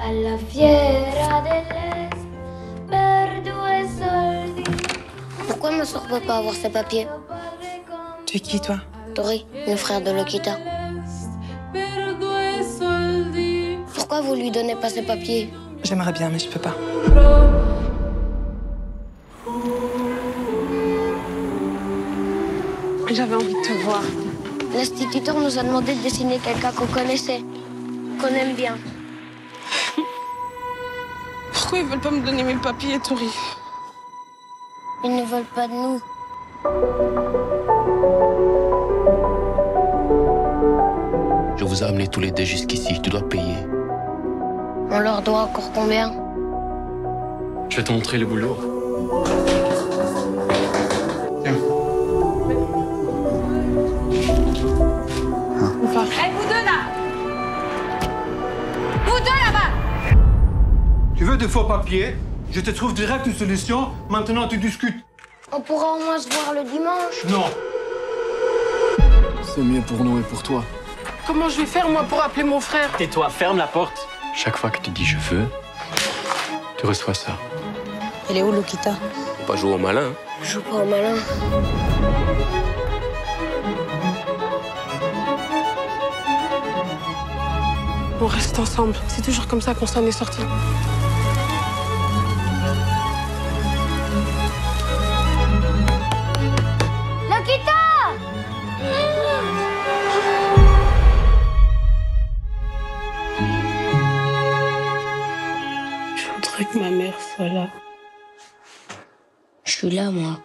Alla fiera dell'est, per due soldi. Pourquoi ma soeur peut pas avoir ses papiers Tu es qui, toi? Tori, le frère de Lokita. Pourquoi vous lui donnez pas ses papiers J'aimerais bien, mais je peux pas. J'avais envie de te voir. L'instituteur nous a demandé de dessiner quelqu'un qu'on connaissait, qu'on aime bien. Pourquoi ils veulent pas me donner mes papiers, Tori Ils ne veulent pas de nous. Je vous ai amené tous les deux jusqu'ici. Tu dois payer. On leur doit encore combien? Je vais te montrer le boulot. Veux des faux papiers Je te trouve direct une solution. Maintenant, tu discutes. On pourra au moins se voir le dimanche. Non. C'est mieux pour nous et pour toi. Comment je vais faire, moi, pour appeler mon frère? Tais-toi, ferme la porte. Chaque fois que tu dis je veux, tu reçois ça. Elle est où, Lokita Faut pas jouer au malin. hein. Je joue pas au malin. On reste ensemble. C'est toujours comme ça qu'on s'en est sortis. Que ma mère soit là. Je suis là, moi.